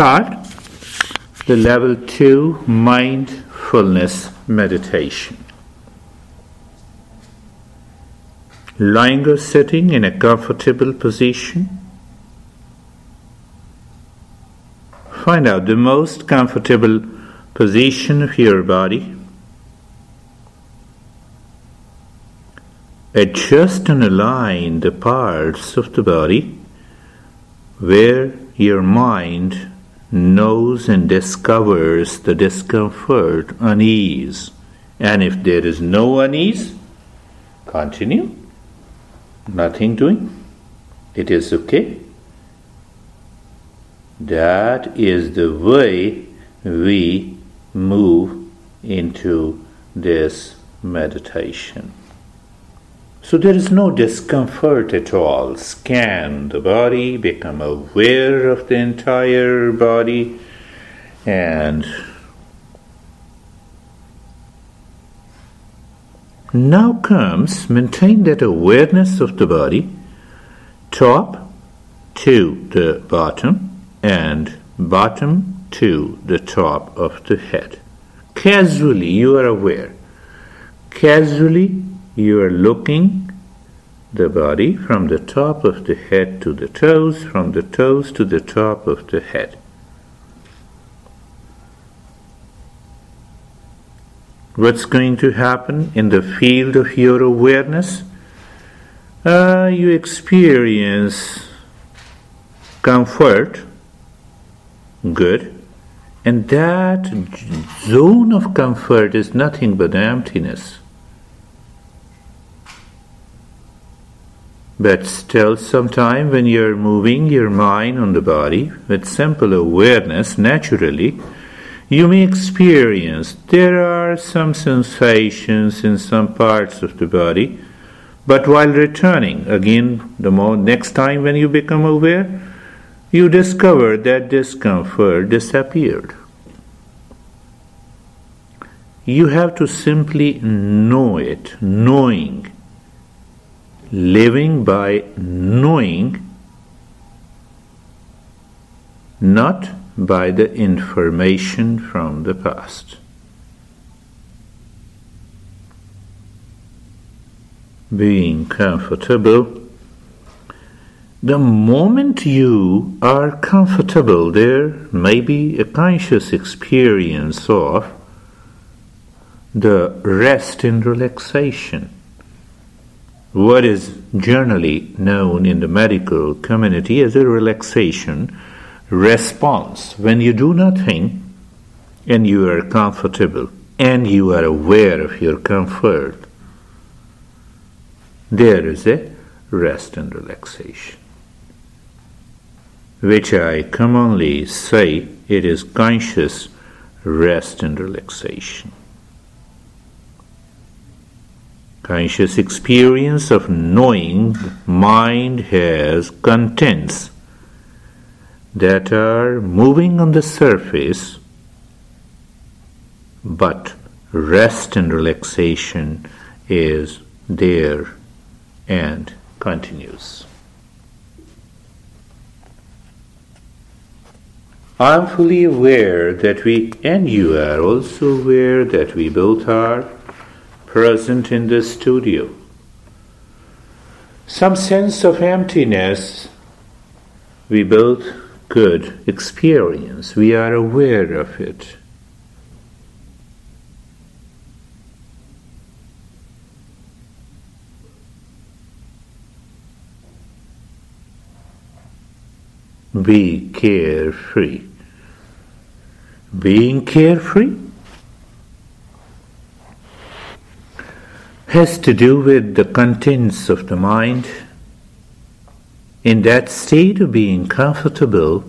start the level 2 mindfulness meditation. Lying or sitting in a comfortable position. Find out the most comfortable position of your body. Adjust and align the parts of the body where your mind knows and discovers the discomfort, unease. And if there is no unease, continue. Nothing doing. It is okay. That is the way we move into this meditation. So there is no discomfort at all. Scan the body, become aware of the entire body, and now comes maintain that awareness of the body, top to the bottom, and bottom to the top of the head. Casually, you are aware. Casually, you are looking the body from the top of the head to the toes, from the toes to the top of the head. What's going to happen in the field of your awareness? Uh, you experience comfort, good, and that zone of comfort is nothing but emptiness. But still, sometime when you're moving your mind on the body with simple awareness, naturally, you may experience there are some sensations in some parts of the body, but while returning, again, the more next time when you become aware, you discover that discomfort disappeared. You have to simply know it, knowing living by knowing, not by the information from the past. Being comfortable. The moment you are comfortable, there may be a conscious experience of the rest and relaxation what is generally known in the medical community as a relaxation response. When you do nothing and you are comfortable and you are aware of your comfort, there is a rest and relaxation, which I commonly say it is conscious rest and relaxation conscious experience of knowing mind has contents that are moving on the surface, but rest and relaxation is there and continues. I'm fully aware that we, and you are also aware that we both are present in the studio. Some sense of emptiness we both could experience, we are aware of it. Be carefree. Being carefree has to do with the contents of the mind. In that state of being comfortable,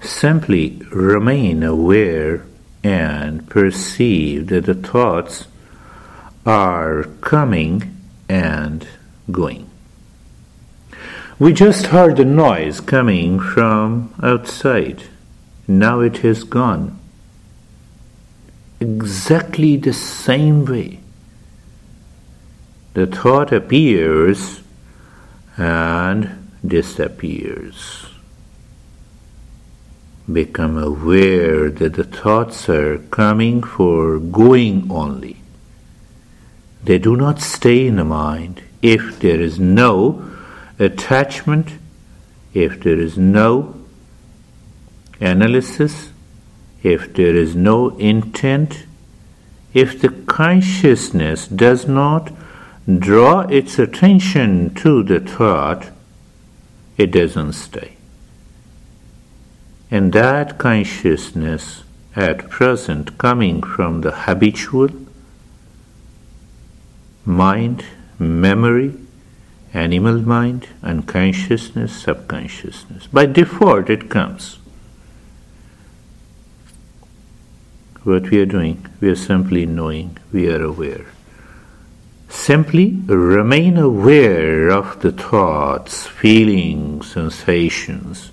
simply remain aware and perceive that the thoughts are coming and going. We just heard the noise coming from outside. Now it has gone. Exactly the same way the thought appears and disappears. become aware that the thoughts are coming for going only. They do not stay in the mind if there is no attachment, if there is no analysis, if there is no intent, if the consciousness does not draw its attention to the thought, it doesn't stay. And that consciousness at present coming from the habitual mind, memory, animal mind, unconsciousness, subconsciousness. By default, it comes. What we are doing, we are simply knowing, we are aware. Simply remain aware of the thoughts, feelings, sensations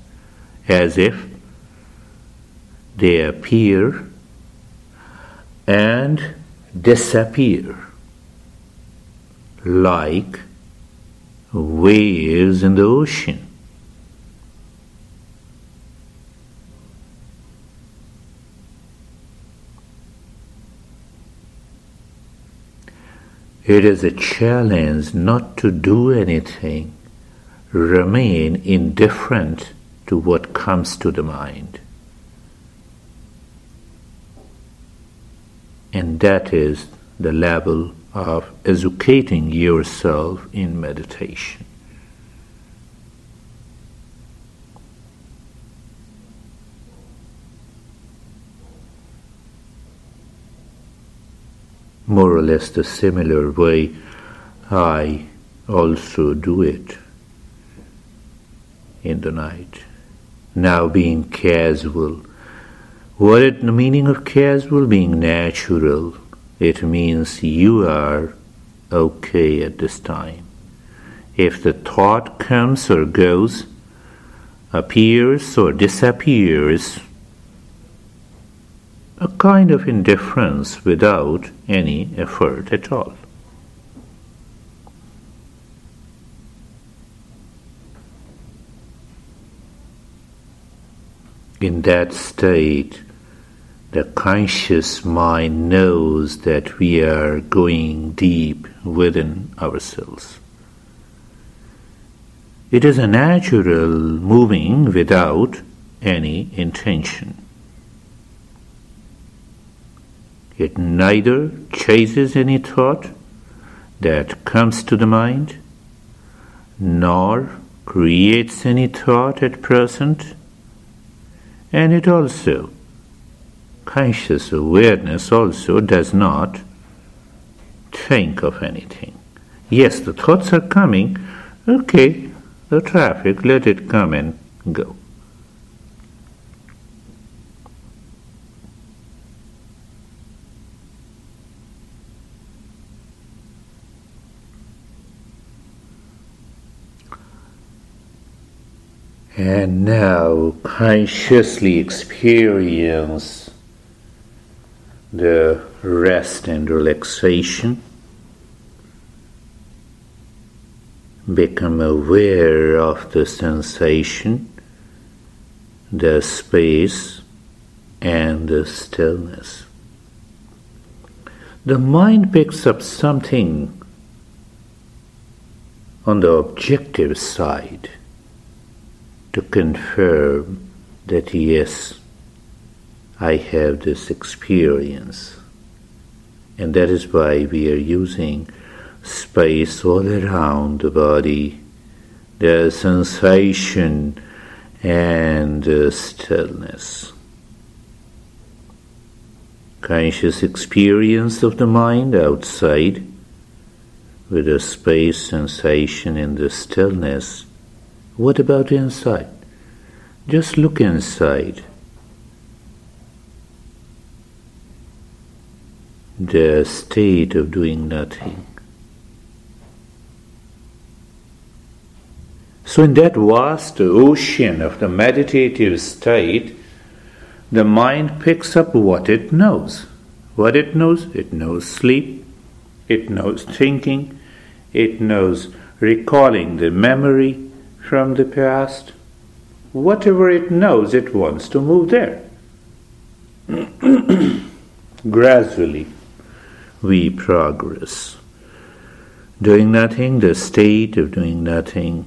as if they appear and disappear like waves in the ocean. It is a challenge not to do anything, remain indifferent to what comes to the mind. And that is the level of educating yourself in meditation. More or less the similar way I also do it in the night. Now being casual. What is the meaning of casual? Being natural it means you are okay at this time. If the thought comes or goes, appears or disappears, kind of indifference without any effort at all. In that state, the conscious mind knows that we are going deep within ourselves. It is a natural moving without any intention. It neither chases any thought that comes to the mind, nor creates any thought at present, and it also conscious awareness also does not think of anything. Yes, the thoughts are coming. Okay, the traffic, let it come and go. And now consciously experience the rest and relaxation. Become aware of the sensation, the space, and the stillness. The mind picks up something on the objective side to confirm that yes, I have this experience. And that is why we are using space all around the body, the sensation and the stillness. Conscious experience of the mind outside with the space, sensation, and the stillness. What about inside? Just look inside. the state of doing nothing. So, in that vast ocean of the meditative state, the mind picks up what it knows. What it knows? It knows sleep, it knows thinking, it knows recalling the memory from the past, whatever it knows it wants to move there. Gradually, we progress. Doing nothing, the state of doing nothing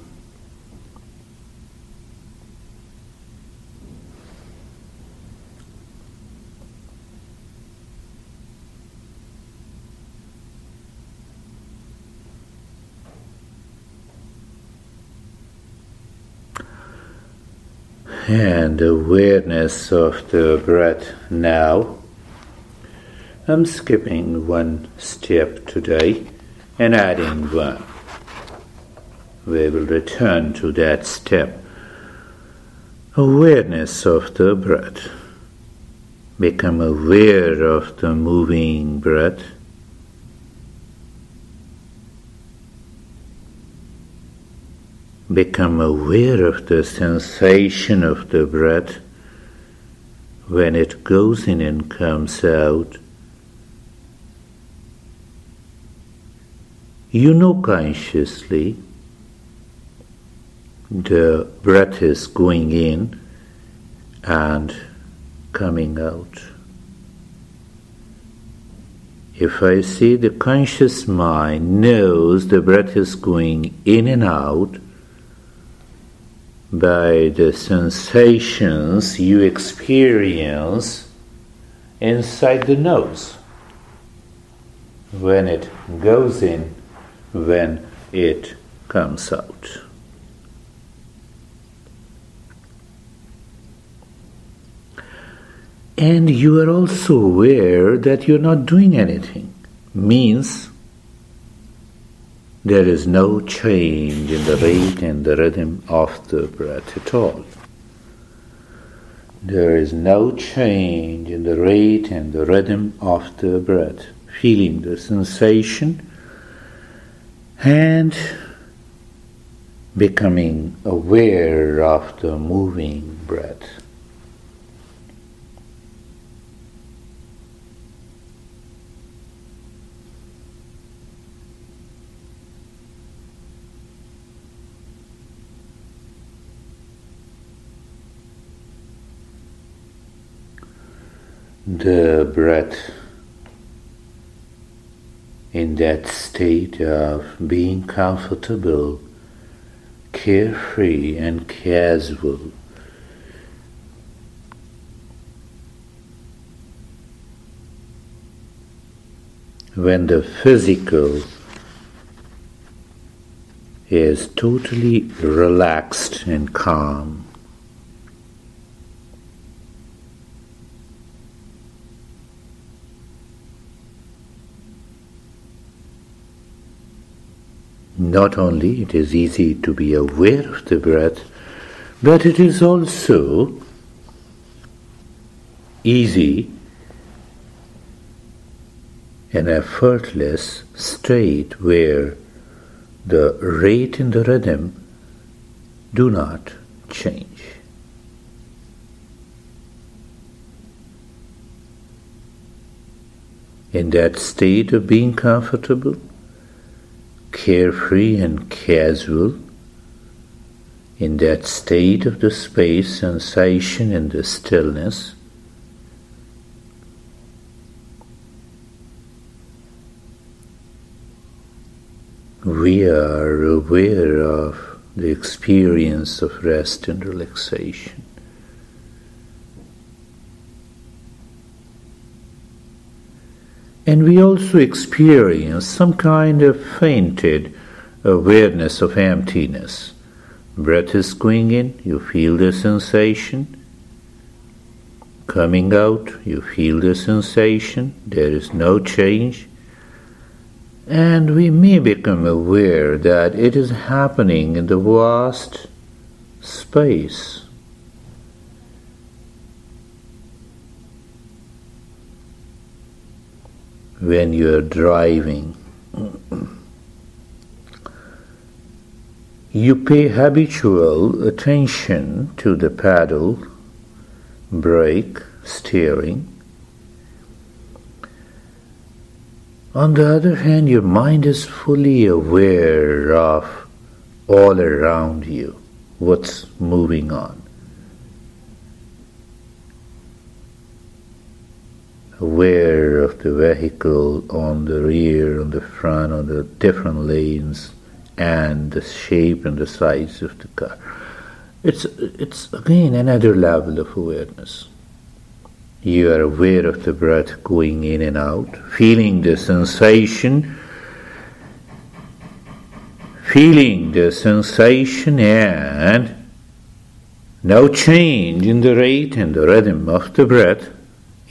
and awareness of the breath now. I'm skipping one step today and adding one. We will return to that step. Awareness of the breath. Become aware of the moving breath become aware of the sensation of the breath when it goes in and comes out. You know consciously the breath is going in and coming out. If I see the conscious mind knows the breath is going in and out, by the sensations you experience inside the nose when it goes in, when it comes out. And you are also aware that you're not doing anything. Means there is no change in the rate and the rhythm of the breath at all. There is no change in the rate and the rhythm of the breath. Feeling the sensation and becoming aware of the moving breath. The breath in that state of being comfortable, carefree, and casual. When the physical is totally relaxed and calm. Not only it is easy to be aware of the breath, but it is also easy an effortless state where the rate and the rhythm do not change. In that state of being comfortable, carefree and casual in that state of the space, sensation, and the stillness. We are aware of the experience of rest and relaxation. And we also experience some kind of fainted awareness of emptiness. Breath is going in, you feel the sensation. Coming out, you feel the sensation, there is no change. And we may become aware that it is happening in the vast space when you are driving. You pay habitual attention to the paddle, brake, steering. On the other hand, your mind is fully aware of all around you, what's moving on. Aware of the vehicle on the rear, on the front, on the different lanes, and the shape and the size of the car. It's, it's again another level of awareness. You are aware of the breath going in and out, feeling the sensation, feeling the sensation, and no change in the rate and the rhythm of the breath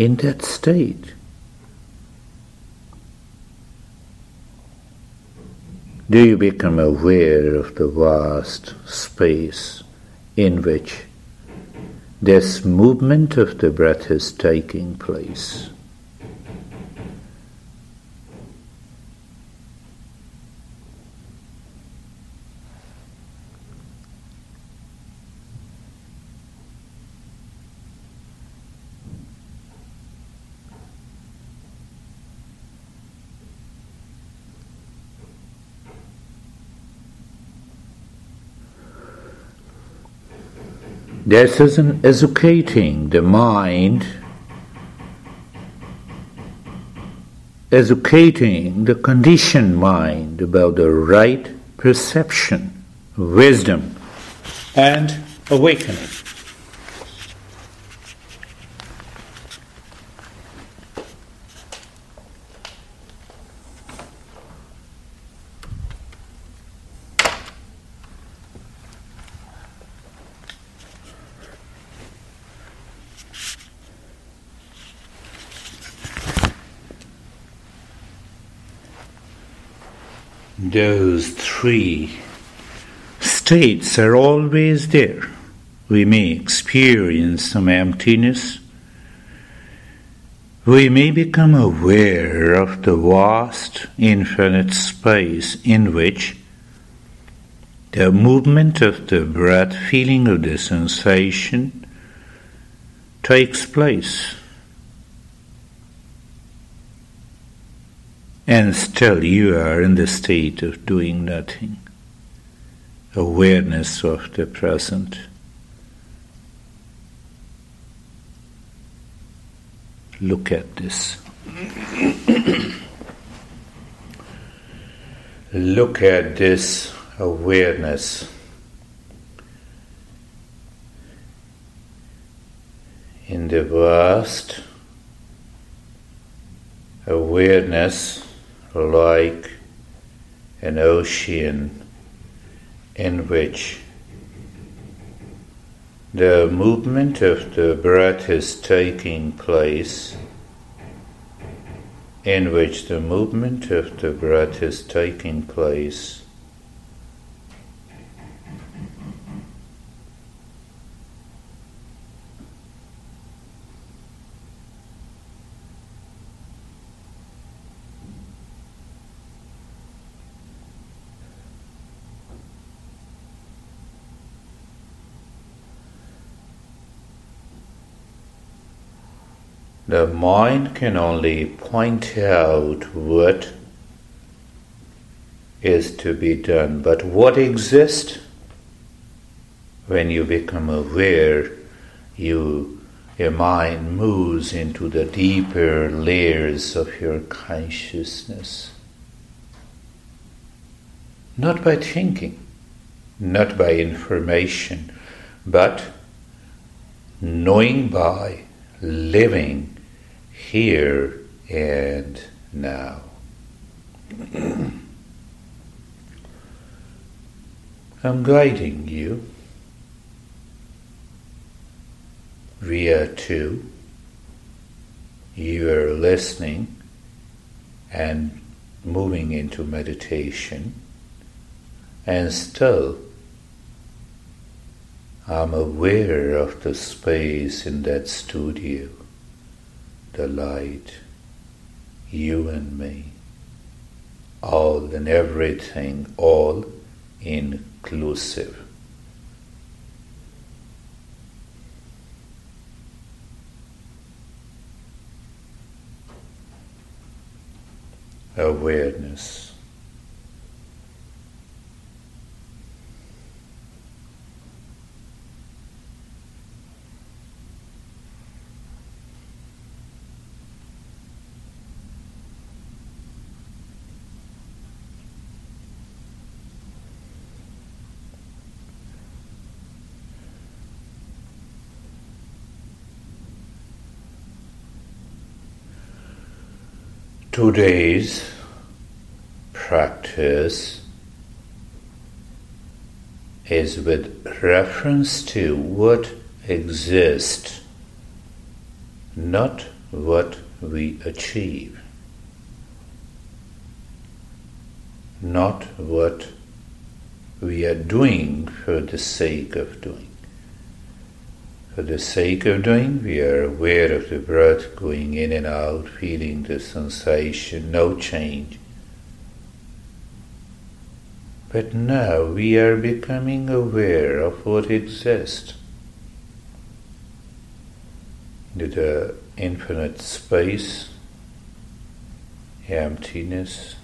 in that state. Do you become aware of the vast space in which this movement of the breath is taking place? This is an educating the mind, educating the conditioned mind about the right perception, wisdom, and awakening. Those three states are always there. We may experience some emptiness. We may become aware of the vast, infinite space in which the movement of the breath, feeling of the sensation takes place. And still you are in the state of doing nothing, awareness of the present. Look at this. Look at this awareness. In the vast awareness like an ocean in which the movement of the breath is taking place, in which the movement of the breath is taking place The mind can only point out what is to be done, but what exists when you become aware, you your mind moves into the deeper layers of your consciousness. Not by thinking, not by information, but knowing by living here and now. I'm guiding you via two. You are listening and moving into meditation, and still I'm aware of the space in that studio the light, you and me, all and everything, all inclusive. Awareness. Today's practice is with reference to what exists, not what we achieve, not what we are doing for the sake of doing. For the sake of doing, we are aware of the breath going in and out, feeling the sensation, no change. But now we are becoming aware of what exists. The infinite space, emptiness,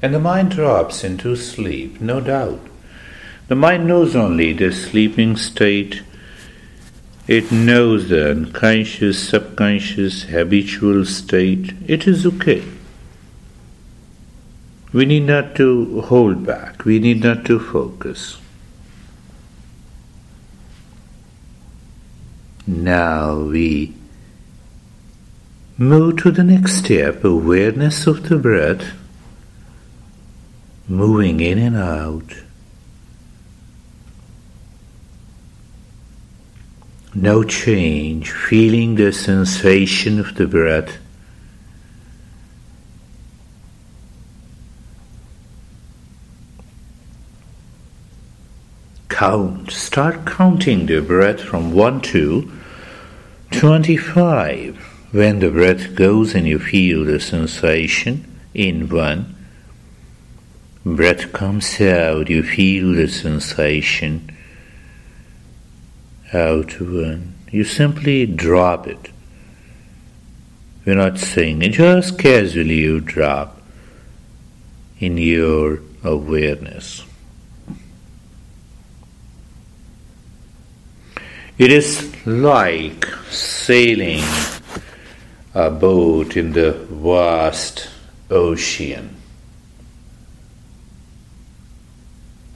and the mind drops into sleep, no doubt. The mind knows only the sleeping state it knows the unconscious, subconscious, habitual state. It is okay. We need not to hold back. We need not to focus. Now we move to the next step awareness of the breath, moving in and out. No change, feeling the sensation of the breath. Count, start counting the breath from 1 to 25. When the breath goes and you feel the sensation in 1, breath comes out, you feel the sensation how to earn. You simply drop it. You're not saying it, just casually you drop in your awareness. It is like sailing a boat in the vast ocean.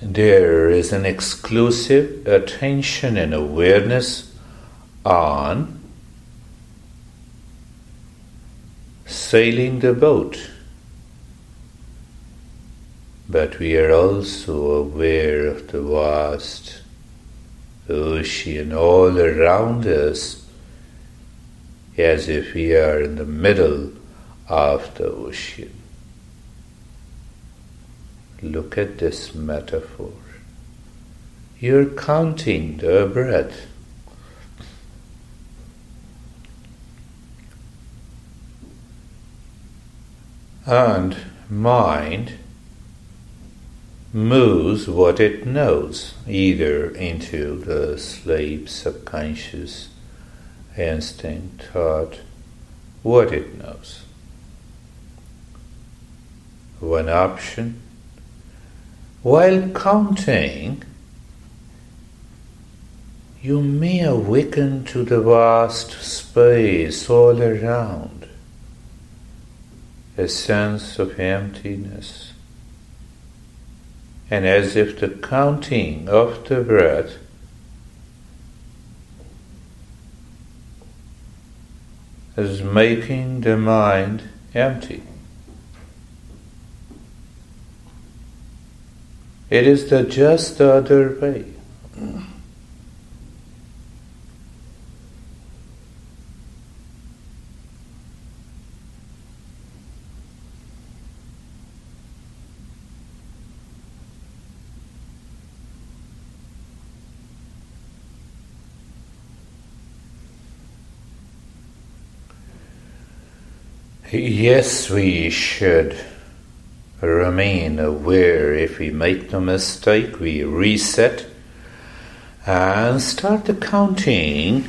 There is an exclusive attention and awareness on sailing the boat. But we are also aware of the vast ocean all around us as if we are in the middle of the ocean. Look at this metaphor. You're counting the breath. And mind moves what it knows, either into the sleep, subconscious, instinct, thought, what it knows. One option while counting, you may awaken to the vast space all around, a sense of emptiness. And as if the counting of the breath is making the mind empty. It is the just the other way. Yes, we should remain aware. If we make a mistake, we reset and start the counting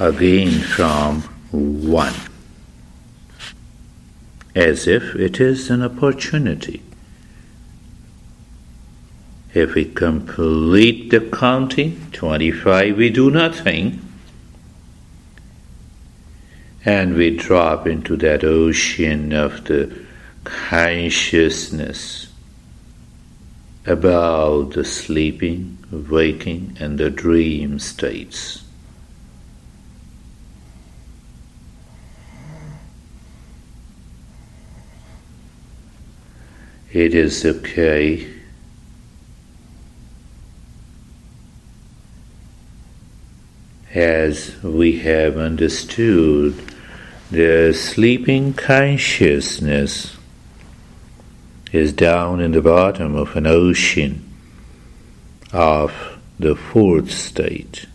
again from one, as if it is an opportunity. If we complete the counting, 25, we do nothing, and we drop into that ocean of the consciousness about the sleeping, waking, and the dream states. It is okay. As we have understood, the sleeping consciousness is down in the bottom of an ocean of the fourth state.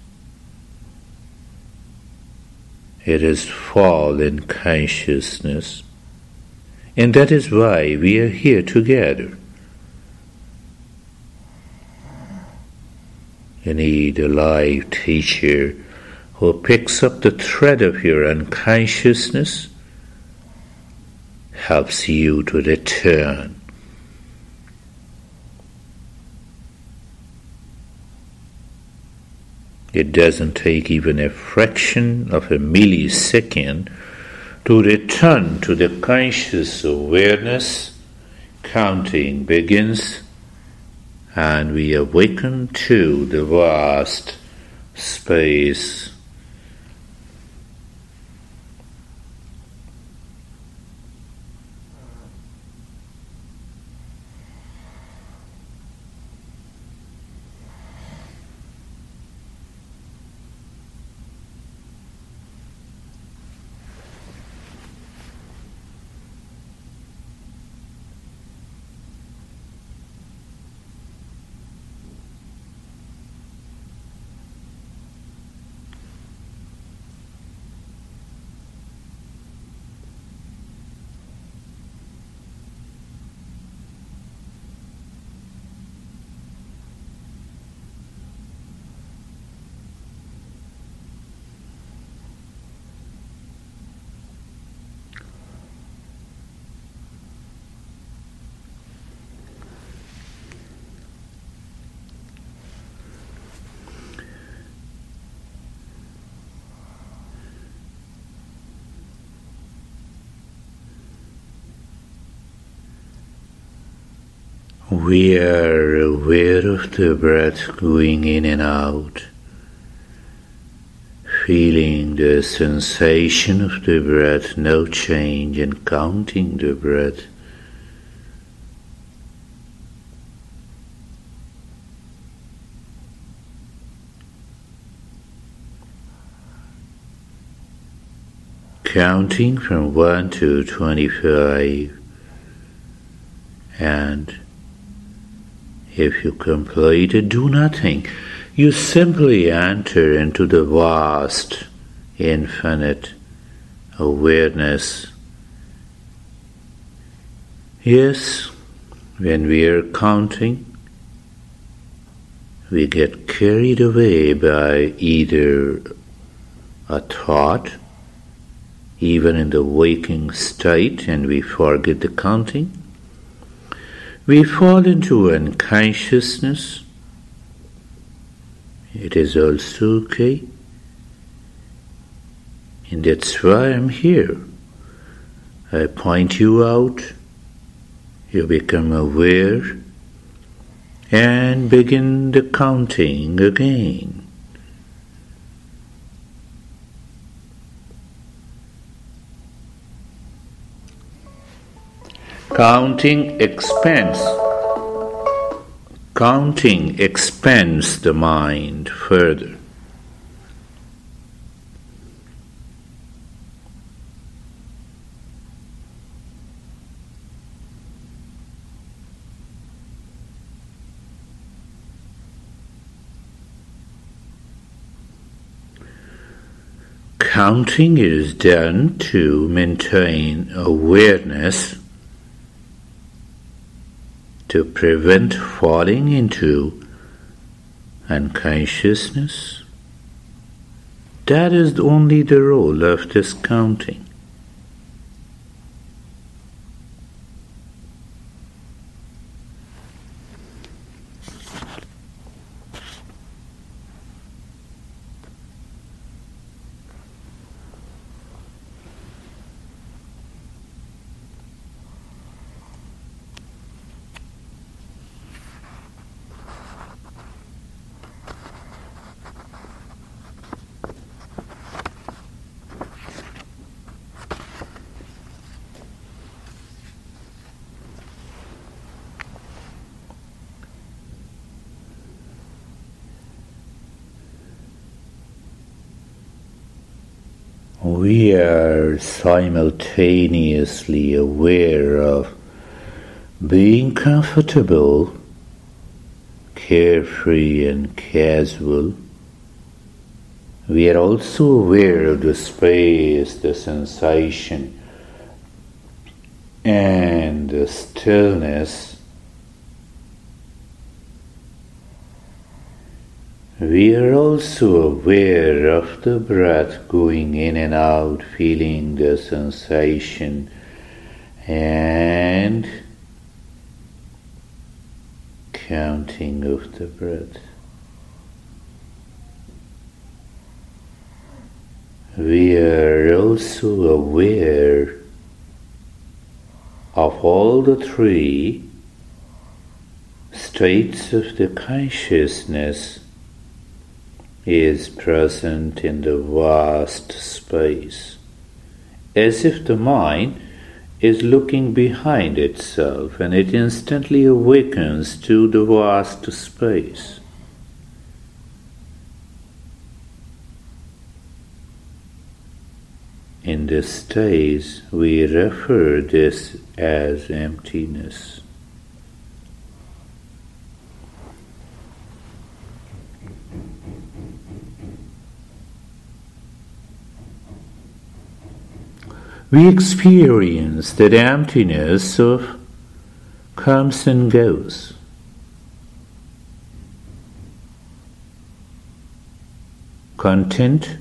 It is fallen consciousness, and that is why we are here together. You need a live teacher who picks up the thread of your unconsciousness, helps you to return. It doesn't take even a fraction of a millisecond to return to the conscious awareness. Counting begins, and we awaken to the vast space We are aware of the breath going in and out, feeling the sensation of the breath, no change, and counting the breath. Counting from 1 to 25 and if you completely do nothing, you simply enter into the vast, infinite awareness. Yes, when we are counting, we get carried away by either a thought, even in the waking state, and we forget the counting, we fall into unconsciousness. It is also okay. And that's why I'm here. I point you out, you become aware, and begin the counting again. Counting expands. Counting expands the mind further. Counting is done to maintain awareness to prevent falling into unconsciousness. That is only the role of this simultaneously aware of being comfortable, carefree, and casual. We are also aware of the space, the sensation, and the stillness We are also aware of the breath going in and out, feeling the sensation and counting of the breath. We are also aware of all the three states of the consciousness is present in the vast space, as if the mind is looking behind itself and it instantly awakens to the vast space. In this stage, we refer this as emptiness. We experience that emptiness of comes and goes. Content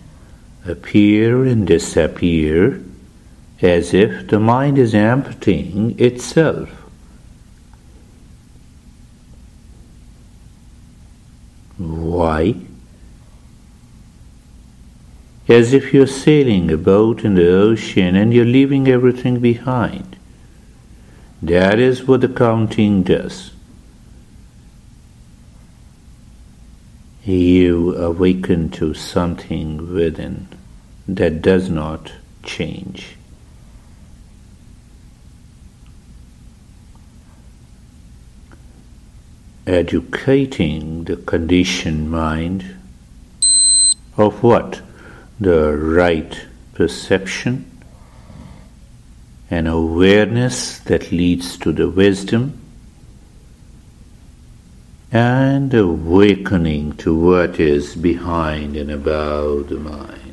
appear and disappear as if the mind is emptying itself. Why? As if you're sailing a boat in the ocean and you're leaving everything behind. That is what the counting does. You awaken to something within that does not change. Educating the conditioned mind of what? The right perception and awareness that leads to the wisdom and awakening to what is behind and above the mind.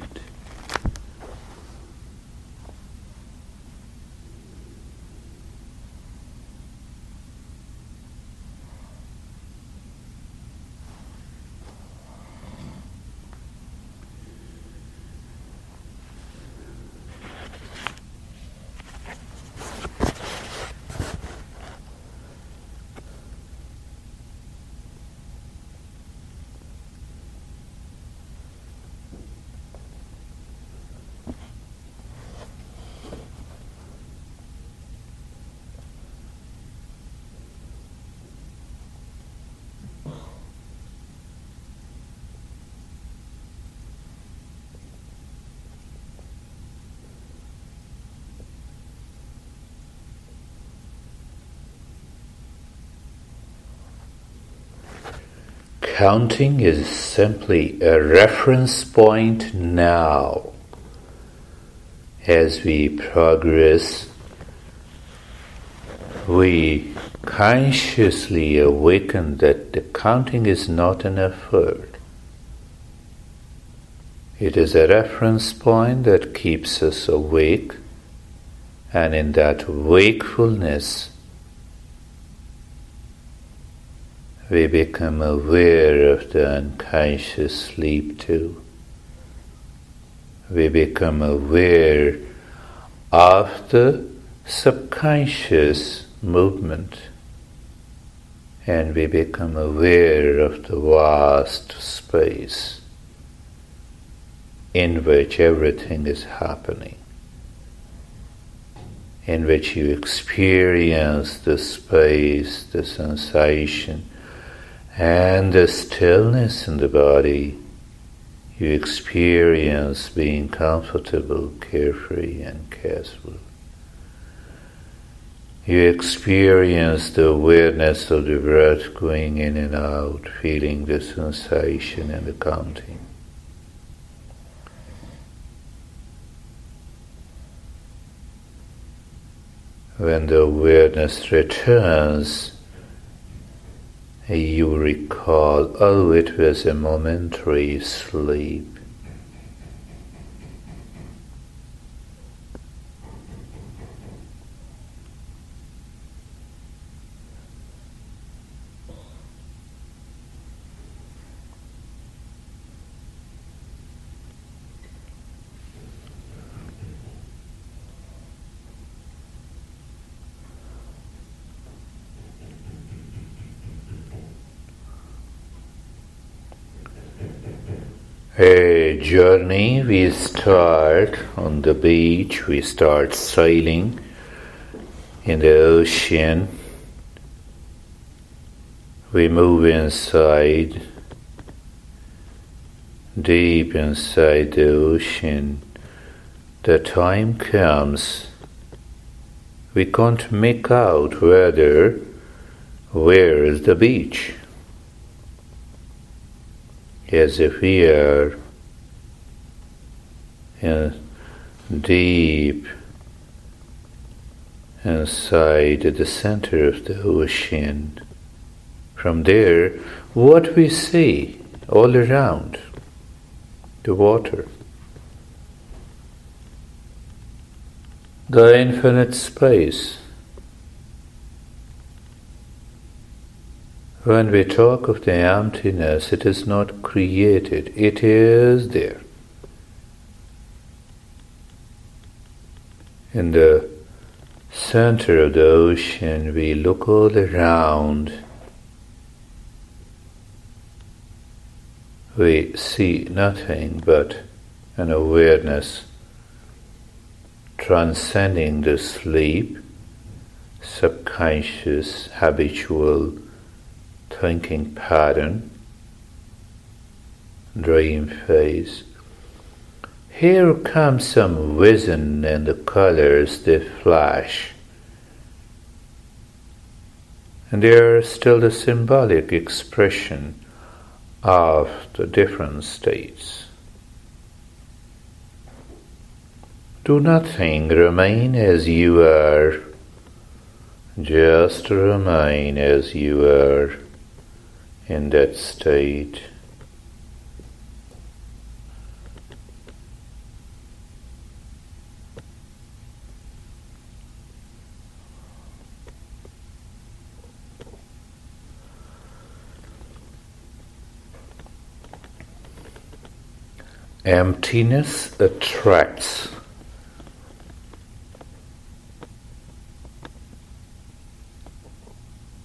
Counting is simply a reference point now. As we progress, we consciously awaken that the counting is not an effort. It is a reference point that keeps us awake, and in that wakefulness, we become aware of the unconscious sleep too. We become aware of the subconscious movement and we become aware of the vast space in which everything is happening, in which you experience the space, the sensation, and the stillness in the body, you experience being comfortable, carefree, and casual. You experience the awareness of the breath going in and out, feeling the sensation and the counting. When the awareness returns, you recall, oh, it was a momentary sleep. A journey. We start on the beach, we start sailing in the ocean. We move inside, deep inside the ocean. The time comes, we can't make out whether where is the beach as if we are in deep inside the center of the ocean. From there, what we see all around the water, the infinite space When we talk of the emptiness, it is not created, it is there. In the center of the ocean, we look all around. We see nothing but an awareness transcending the sleep, subconscious, habitual thinking pattern, dream phase. Here comes some vision and the colors they flash. And they are still the symbolic expression of the different states. Do nothing, remain as you are. Just remain as you are in that state. Emptiness attracts.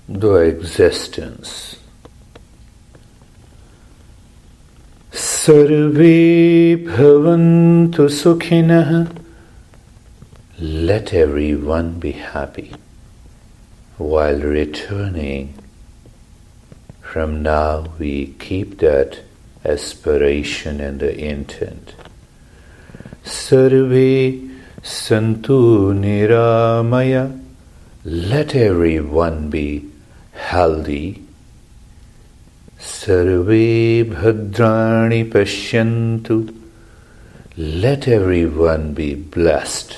The existence. Sarve bhavantu sukhinah. Let everyone be happy while returning. From now, we keep that aspiration and the intent. Sarve santu niramaya. Let everyone be healthy Sarve bhadrani pashyantu. Let everyone be blessed.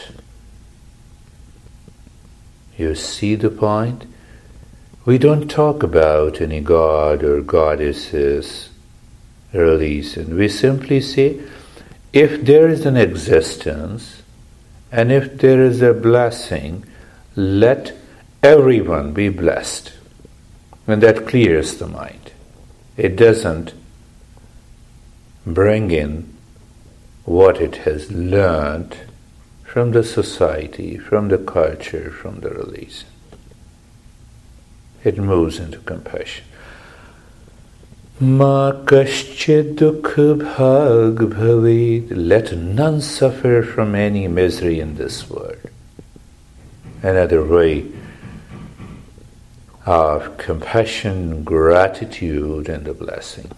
You see the point? We don't talk about any god or goddesses reason. We simply say, if there is an existence and if there is a blessing, let everyone be blessed. And that clears the mind it doesn't bring in what it has learned from the society, from the culture, from the religion. It moves into compassion. Ma bhavid. Let none suffer from any misery in this world. Another way of compassion, gratitude, and a blessing.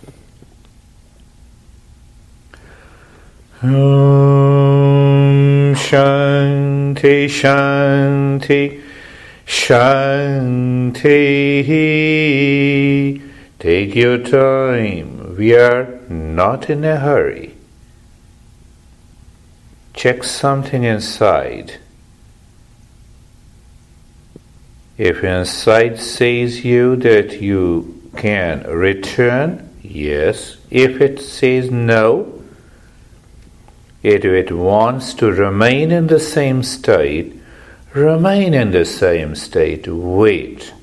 Om Shanti Shanti Shanti. Take your time. We are not in a hurry. Check something inside If insight says you that you can return, yes. If it says no, if it wants to remain in the same state, remain in the same state, wait.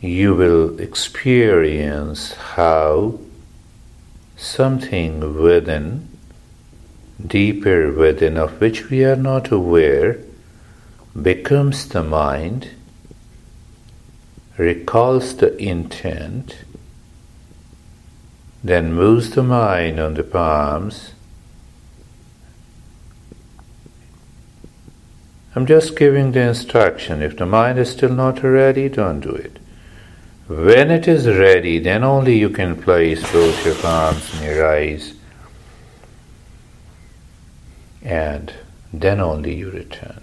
You will experience how something within deeper within of which we are not aware becomes the mind, recalls the intent, then moves the mind on the palms. I'm just giving the instruction. If the mind is still not ready, don't do it. When it is ready, then only you can place both your palms in your eyes and then only you return.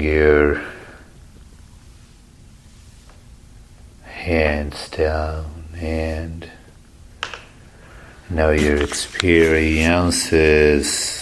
Your hands down and now your experiences